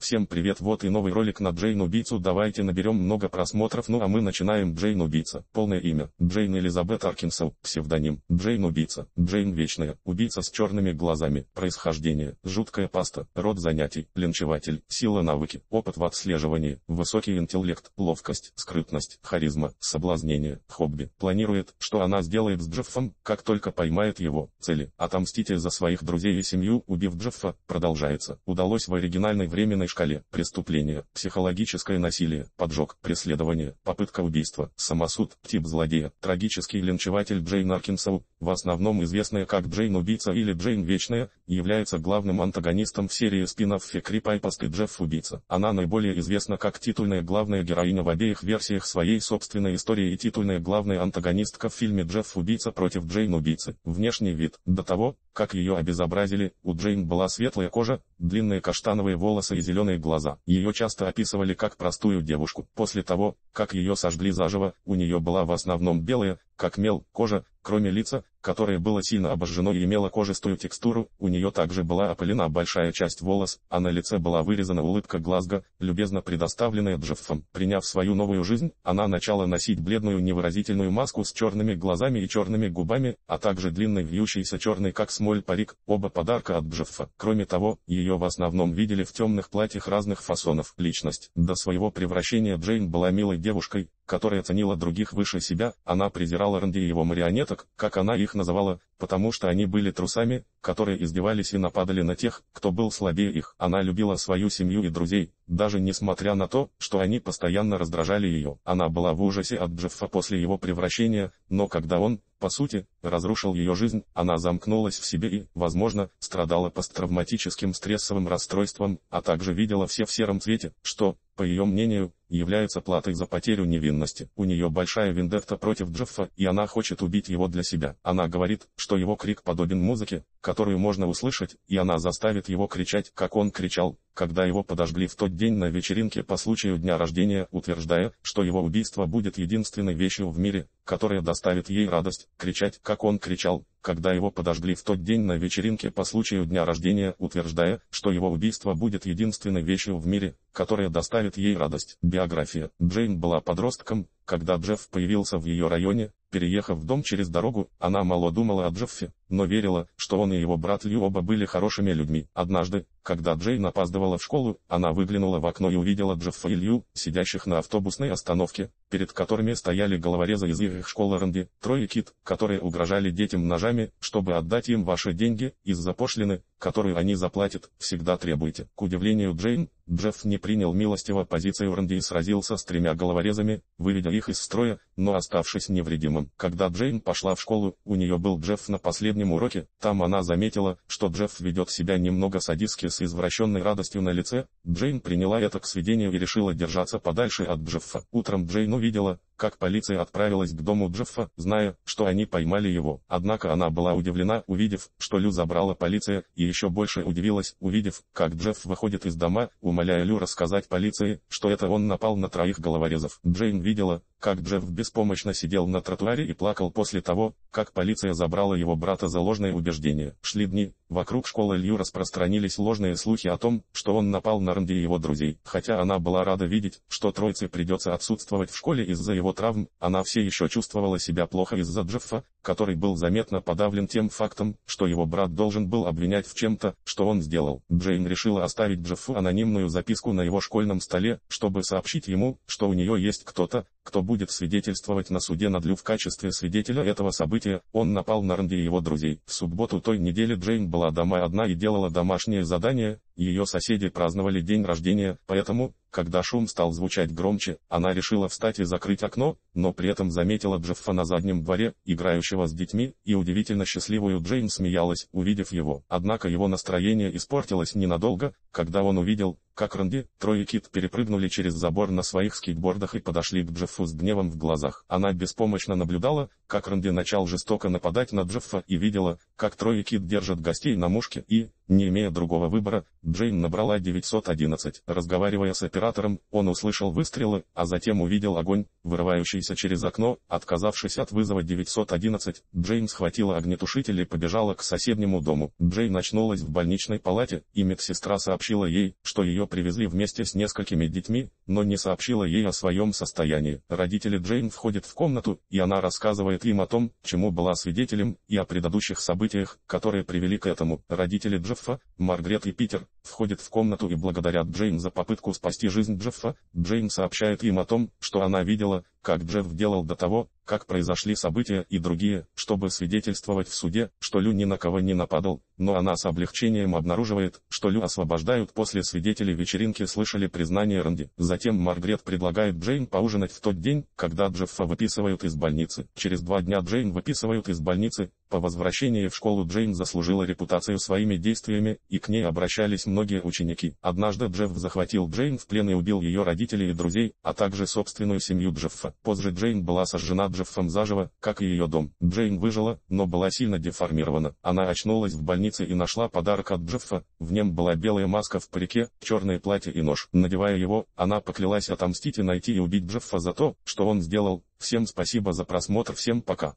Всем привет, вот и новый ролик на Джейн Убийцу, давайте наберем много просмотров, ну а мы начинаем. Джейн Убийца. Полное имя, Джейн Элизабет Аркинсоу, псевдоним, Джейн Убийца, Джейн Вечная, убийца с черными глазами, происхождение, жуткая паста, род занятий, линчеватель, сила навыки, опыт в отслеживании, высокий интеллект, ловкость, скрытность, харизма, соблазнение, хобби. Планирует, что она сделает с Джеффом, как только поймает его, цели, отомстите за своих друзей и семью, убив Джеффа, продолжается. Удалось в оригинальной временной шкале преступление, психологическое насилие, поджог, преследование, попытка убийства, самосуд, тип злодея, трагический линчеватель Джейн Аркинсоу, в основном известная как Джейн Убийца или Джейн Вечная, является главным антагонистом в серии спин-офф Фекри Пайпаст и Джефф Убийца. Она наиболее известна как титульная главная героиня в обеих версиях своей собственной истории и титульная главная антагонистка в фильме Джефф Убийца против Джейн Убийцы. Внешний вид. До того, как ее обезобразили, у Джейн была светлая кожа, длинные каштановые волосы и зеленые глаза. Ее часто описывали как простую девушку. После того, как ее сожгли заживо, у нее была в основном белая, как мел, кожа, кроме лица, которое было сильно обожжено и имело кожистую текстуру, у нее также была опылена большая часть волос, а на лице была вырезана улыбка Глазго, любезно предоставленная Джеффом. Приняв свою новую жизнь, она начала носить бледную невыразительную маску с черными глазами и черными губами, а также длинный вьющийся черный как смоль парик, оба подарка от Джеффа. Кроме того, ее в основном видели в темных платьях разных фасонов. Личность. До своего превращения Джейн была милой девушкой, которая ценила других выше себя, она презирала Рэнди и его марионеток, как она их называла, потому что они были трусами, которые издевались и нападали на тех, кто был слабее их. Она любила свою семью и друзей, даже несмотря на то, что они постоянно раздражали ее. Она была в ужасе от Джеффа после его превращения, но когда он, по сути, разрушил ее жизнь, она замкнулась в себе и, возможно, страдала посттравматическим стрессовым расстройством, а также видела все в сером цвете, что, по ее мнению, является платой за потерю невинности. У нее большая вендетта против Джеффа, и она хочет убить его для себя. Она говорит, что его крик подобен музыке, которую можно услышать, и она заставит его кричать, как он кричал, когда его подожгли в тот день на вечеринке по случаю дня рождения, утверждая, что его убийство будет единственной вещью в мире, которая доставит ей радость, кричать, как он кричал, когда его подожгли в тот день на вечеринке по случаю дня рождения, утверждая, что его убийство будет единственной вещью в мире, которая доставит ей радость. Биография. Джейн была подростком, когда Джефф появился в ее районе, переехав в дом через дорогу, она мало думала о Джеффе, но верила, что он и его брат Лью оба были хорошими людьми. Однажды, когда Джейн опаздывала в школу, она выглянула в окно и увидела Джеффа и Лью, сидящих на автобусной остановке, перед которыми стояли головорезы из их школы Ранди, трое кит, которые угрожали детям ножами, чтобы отдать им ваши деньги, из-за пошлины, которую они заплатят, всегда требуйте. К удивлению Джейн, Джефф не принял милостиво позицию Ранди и сразился с тремя головорезами, выведя их из строя, но оставшись невредимым. Когда Джейн пошла в школу, у нее был Джефф на последнем уроке, там она заметила, что Джефф ведет себя немного садистски с извращенной радостью на лице, Джейн приняла это к сведению и решила держаться подальше от Джеффа. Утром Джейн увидела, как полиция отправилась к дому Джеффа, зная, что они поймали его. Однако она была удивлена, увидев, что Лю забрала полиция, и еще больше удивилась, увидев, как Джефф выходит из дома, умоляя Лю рассказать полиции, что это он напал на троих головорезов. Джейн видела, как Джефф беспомощно сидел на тротуаре и плакал после того, как полиция забрала его брата за ложное убеждение. Шли дни, вокруг школы Лью распространились ложные слухи о том, что он напал на Ранди и его друзей. Хотя она была рада видеть, что троице придется отсутствовать в школе из-за его травм, она все еще чувствовала себя плохо из-за Джеффа, который был заметно подавлен тем фактом, что его брат должен был обвинять в чем-то, что он сделал. Джейн решила оставить Джеффу анонимную записку на его школьном столе, чтобы сообщить ему, что у нее есть кто-то, кто будет свидетельствовать на суде над Лю в качестве свидетеля этого события, он напал на Ранди и его друзей. В субботу той недели Джейн была дома одна и делала домашнее задание, ее соседи праздновали день рождения, поэтому, когда шум стал звучать громче, она решила встать и закрыть окно, но при этом заметила Джеффа на заднем дворе, играющего с детьми, и удивительно счастливую Джейн смеялась, увидев его. Однако его настроение испортилось ненадолго, когда он увидел, как Ранди, трое кит перепрыгнули через забор на своих скейтбордах и подошли к Джеффу с гневом в глазах. Она беспомощно наблюдала, как Ранди начал жестоко нападать на Джеффа и видела, как трое кит держат гостей на мушке и, Не имея другого выбора, Джейн набрала 911. Разговаривая с оператором, он услышал выстрелы, а затем увидел огонь, вырывающийся через окно. Отказавшись от вызова 911, Джейн схватила огнетушитель и побежала к соседнему дому. Джейн очнулась в больничной палате, и медсестра сообщила ей, что ее привезли вместе с несколькими детьми, но не сообщила ей о своем состоянии. Родители Джейн входят в комнату, и она рассказывает им о том, чему была свидетелем, и о предыдущих событиях, которые привели к этому. Родители Джеффа, Маргарет и Питер, входят в комнату и благодарят Джейн за попытку спасти жизнь Джеффа. Джейн сообщает им о том, что она видела, правило, как Джефф делал до того, как произошли события и другие, чтобы свидетельствовать в суде, что Лю ни на кого не нападал, но она с облегчением обнаруживает, что Лю освобождают после свидетелей вечеринки слышали признание Ранди. Затем Маргарет предлагает Джейн поужинать в тот день, когда Джеффа выписывают из больницы. Через два дня Джейн выписывают из больницы, по возвращении в школу Джейн заслужила репутацию своими действиями, и к ней обращались многие ученики. Однажды Джефф захватил Джейн в плен и убил ее родителей и друзей, а также собственную семью Джеффа. Позже Джейн была сожжена Джеффом заживо, как и ее дом. Джейн выжила, но была сильно деформирована. Она очнулась в больнице и нашла подарок от Джеффа, в нем была белая маска в парике, черное платье и нож. Надевая его, она поклялась отомстить и найти и убить Джеффа за то, что он сделал. Всем спасибо за просмотр, всем пока.